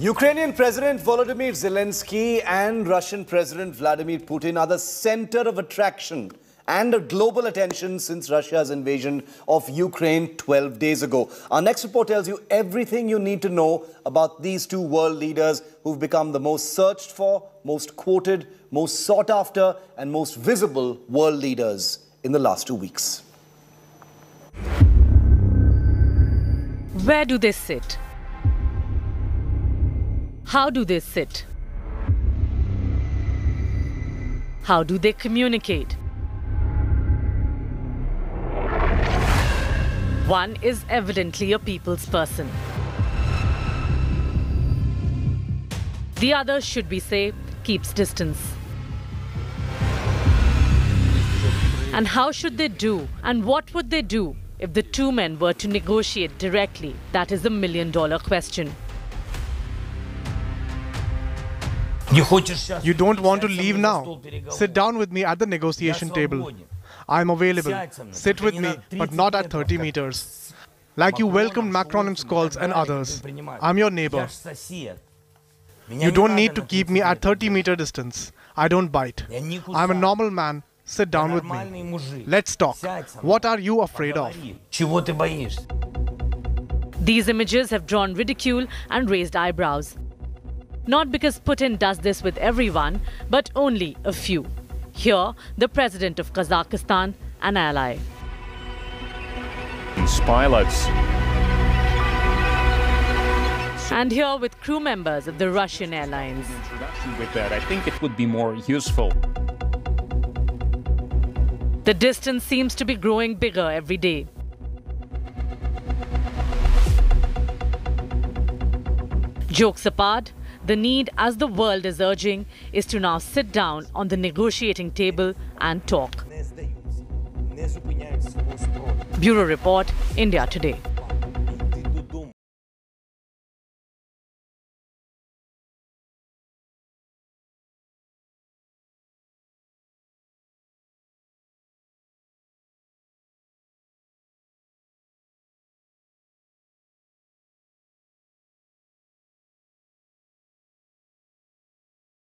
Ukrainian President Volodymyr Zelensky and Russian President Vladimir Putin are the center of attraction and of global attention since Russia's invasion of Ukraine 12 days ago. Our next report tells you everything you need to know about these two world leaders who've become the most searched for, most quoted, most sought after, and most visible world leaders in the last two weeks. Where do they sit? How do they sit? How do they communicate? One is evidently a people's person. The other, should we say, keeps distance. And how should they do? And what would they do if the two men were to negotiate directly? That is a million dollar question. You don't want to leave now. Sit down with me at the negotiation table. I'm available. Sit with me, but not at 30 meters. Like you welcomed Macron and Scholz and others. I'm your neighbor. You don't need to keep me at 30 meter distance. I don't bite. I'm a normal man. Sit down with me. Let's talk. What are you afraid of? These images have drawn ridicule and raised eyebrows. Not because Putin does this with everyone, but only a few. Here, the president of Kazakhstan, an ally. pilots. And here with crew members of the Russian airlines. With that, I think it would be more useful. The distance seems to be growing bigger every day. Jokes apart, the need, as the world is urging, is to now sit down on the negotiating table and talk. Bureau Report, India Today.